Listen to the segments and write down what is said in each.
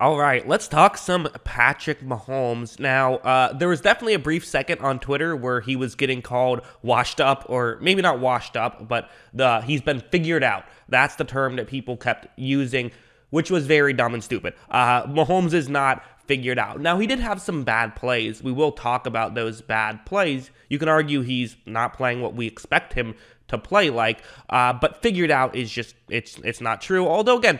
All right, let's talk some Patrick Mahomes. Now, uh, there was definitely a brief second on Twitter where he was getting called washed up, or maybe not washed up, but the he's been figured out. That's the term that people kept using, which was very dumb and stupid. Uh, Mahomes is not figured out. Now, he did have some bad plays. We will talk about those bad plays. You can argue he's not playing what we expect him to play like, uh, but figured out is just it's it's not true. Although again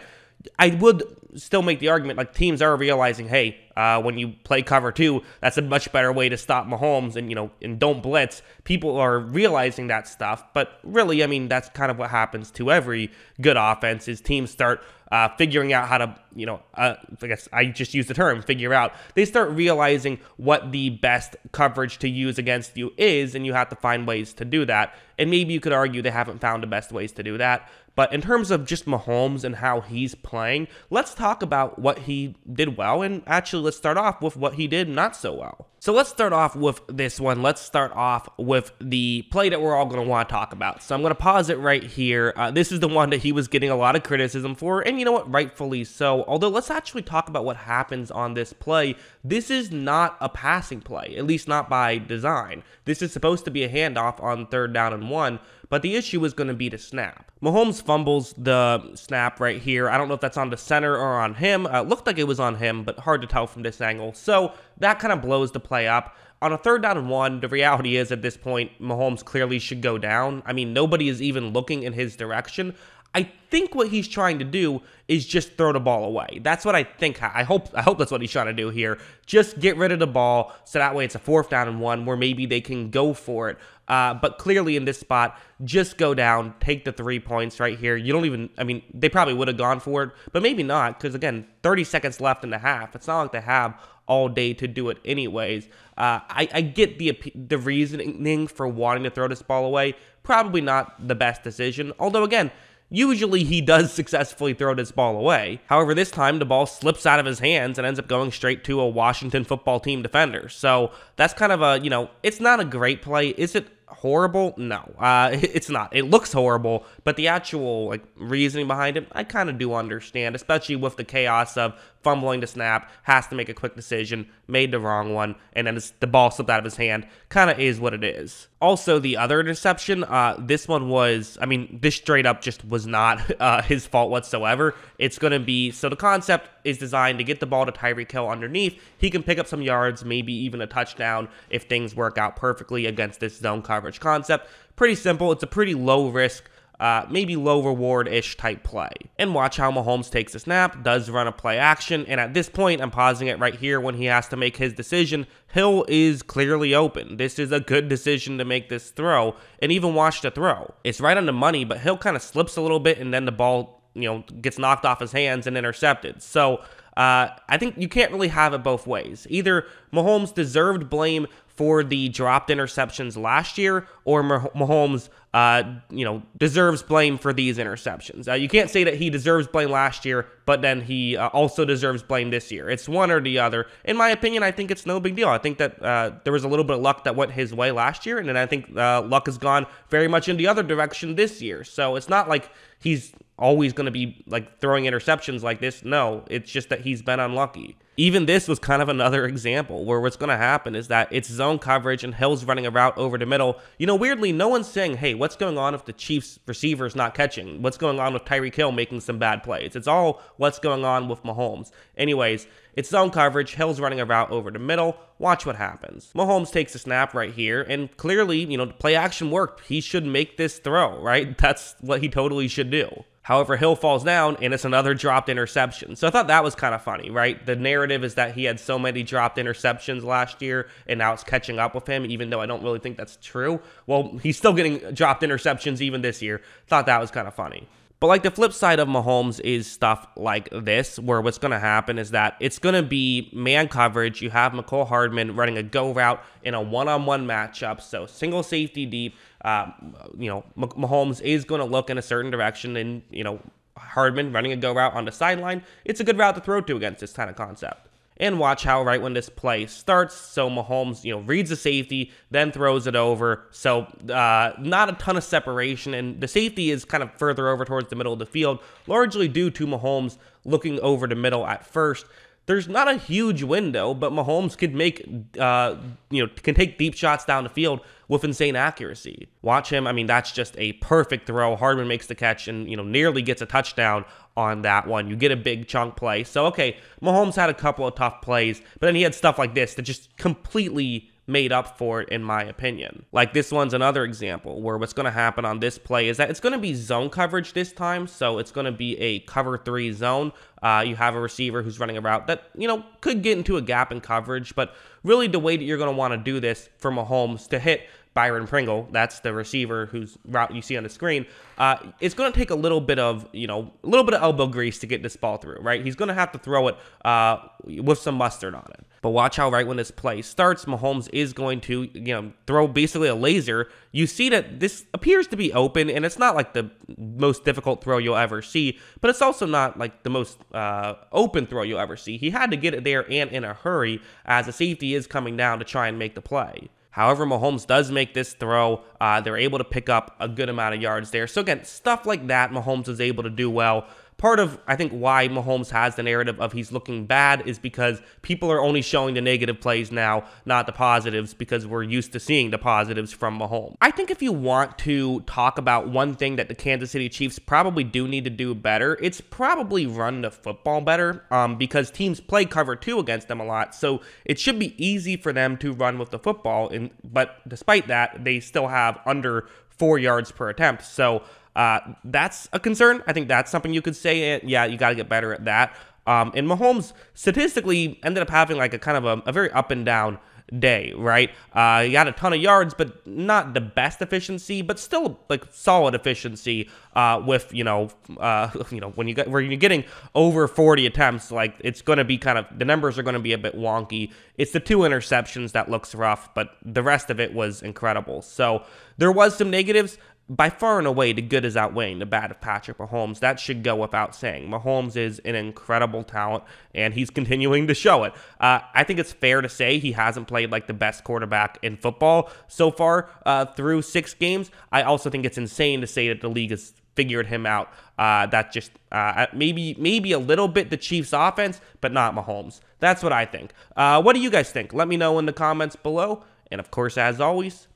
I would still make the argument like teams are realizing, hey, uh, when you play cover two, that's a much better way to stop Mahomes and you know and don't blitz. People are realizing that stuff, but really, I mean, that's kind of what happens to every good offense. Is teams start uh, figuring out how to, you know, uh, I guess I just use the term figure out. They start realizing what the best coverage to use against you is, and you have to find ways to do that. And maybe you could argue they haven't found the best ways to do that. But in terms of just Mahomes and how he's playing, let's talk about what he did well. And actually, let's start off with what he did not so well. So let's start off with this one. Let's start off with the play that we're all going to want to talk about. So I'm going to pause it right here. Uh, this is the one that he was getting a lot of criticism for, and you know what? Rightfully so. Although, let's actually talk about what happens on this play. This is not a passing play, at least not by design. This is supposed to be a handoff on third down and one, but the issue is going to be the snap. Mahomes fumbles the snap right here. I don't know if that's on the center or on him. Uh, looked like it was on him, but hard to tell from this angle. So that kind of blows the play up. On a third down and one, the reality is at this point, Mahomes clearly should go down. I mean, nobody is even looking in his direction. I think what he's trying to do is just throw the ball away. That's what I think. I hope. I hope that's what he's trying to do here. Just get rid of the ball, so that way it's a fourth down and one where maybe they can go for it. Uh, but clearly in this spot, just go down, take the three points right here. You don't even. I mean, they probably would have gone for it, but maybe not because again, 30 seconds left in the half. It's not like they have all day to do it anyways. Uh, I, I get the the reasoning for wanting to throw this ball away. Probably not the best decision. Although again Usually he does successfully throw this ball away. However, this time the ball slips out of his hands and ends up going straight to a Washington football team defender. So that's kind of a, you know, it's not a great play. Is it horrible? No, uh, it's not. It looks horrible, but the actual like reasoning behind it, I kind of do understand, especially with the chaos of fumbling the snap, has to make a quick decision, made the wrong one, and then the ball slipped out of his hand. Kind of is what it is. Also, the other interception, uh, this one was, I mean, this straight up just was not uh, his fault whatsoever. It's going to be, so the concept is designed to get the ball to Tyreek Hill underneath. He can pick up some yards, maybe even a touchdown if things work out perfectly against this zone coverage concept. Pretty simple. It's a pretty low risk uh, maybe low reward ish type play. And watch how Mahomes takes a snap, does run a play action, and at this point, I'm pausing it right here when he has to make his decision. Hill is clearly open. This is a good decision to make this throw, and even watch the throw. It's right on the money, but Hill kind of slips a little bit, and then the ball, you know, gets knocked off his hands and intercepted. So, uh, I think you can't really have it both ways. Either Mahomes deserved blame for the dropped interceptions last year, or Mahomes, uh, you know, deserves blame for these interceptions. Uh, you can't say that he deserves blame last year, but then he uh, also deserves blame this year. It's one or the other. In my opinion, I think it's no big deal. I think that uh, there was a little bit of luck that went his way last year, and then I think uh, luck has gone very much in the other direction this year. So it's not like he's always going to be like throwing interceptions like this. No, it's just that he's been unlucky even this was kind of another example where what's going to happen is that it's zone coverage and Hill's running a route over the middle. You know, weirdly, no one's saying, hey, what's going on if the Chiefs receiver's not catching? What's going on with Tyreek Hill making some bad plays? It's all what's going on with Mahomes. Anyways, it's zone coverage. Hill's running a route over the middle. Watch what happens. Mahomes takes a snap right here, and clearly, you know, the play action worked. He should make this throw, right? That's what he totally should do. However, Hill falls down and it's another dropped interception. So I thought that was kind of funny, right? The narrative is that he had so many dropped interceptions last year and now it's catching up with him, even though I don't really think that's true. Well, he's still getting dropped interceptions even this year. Thought that was kind of funny. But like the flip side of Mahomes is stuff like this, where what's going to happen is that it's going to be man coverage. You have Mecole Hardman running a go route in a one-on-one matchup, so single safety deep. Uh, you know, Mahomes is going to look in a certain direction, and you know, Hardman running a go route on the sideline. It's a good route to throw to against this kind of concept and watch how right when this play starts. So Mahomes, you know, reads the safety, then throws it over. So uh, not a ton of separation, and the safety is kind of further over towards the middle of the field, largely due to Mahomes looking over the middle at first. There's not a huge window, but Mahomes could make, uh, you know, can take deep shots down the field with insane accuracy. Watch him. I mean, that's just a perfect throw. Hardman makes the catch and, you know, nearly gets a touchdown on that one. You get a big chunk play. So, okay, Mahomes had a couple of tough plays, but then he had stuff like this that just completely made up for it, in my opinion. Like this one's another example where what's going to happen on this play is that it's going to be zone coverage this time. So it's going to be a cover three zone. Uh, you have a receiver who's running a route that, you know, could get into a gap in coverage, but really the way that you're going to want to do this for Mahomes to hit Byron Pringle, that's the receiver whose route you see on the screen, uh, it's going to take a little bit of, you know, a little bit of elbow grease to get this ball through, right? He's going to have to throw it uh, with some mustard on it. But watch how right when this play starts, Mahomes is going to, you know, throw basically a laser. You see that this appears to be open, and it's not like the most difficult throw you'll ever see, but it's also not like the most uh, open throw you'll ever see. He had to get it there and in a hurry as the safety is coming down to try and make the play. However, Mahomes does make this throw. Uh, they're able to pick up a good amount of yards there. So, again, stuff like that, Mahomes is able to do well part of I think why Mahomes has the narrative of he's looking bad is because people are only showing the negative plays now, not the positives, because we're used to seeing the positives from Mahomes. I think if you want to talk about one thing that the Kansas City Chiefs probably do need to do better, it's probably run the football better, um, because teams play cover two against them a lot, so it should be easy for them to run with the football. And but despite that, they still have under four yards per attempt. So uh, that's a concern. I think that's something you could say. Yeah, you got to get better at that. Um, and Mahomes statistically ended up having like a kind of a, a very up and down day, right? Uh, he got a ton of yards, but not the best efficiency, but still like solid efficiency. Uh, with you know, uh, you know when you get when you're getting over 40 attempts, like it's going to be kind of the numbers are going to be a bit wonky. It's the two interceptions that looks rough, but the rest of it was incredible. So there was some negatives by far and away, the good is outweighing the bad of Patrick Mahomes. That should go without saying. Mahomes is an incredible talent, and he's continuing to show it. Uh, I think it's fair to say he hasn't played like the best quarterback in football so far uh, through six games. I also think it's insane to say that the league has figured him out. Uh, that just uh, maybe maybe a little bit the Chiefs' offense, but not Mahomes. That's what I think. Uh, what do you guys think? Let me know in the comments below. And of course, as always,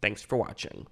thanks for watching.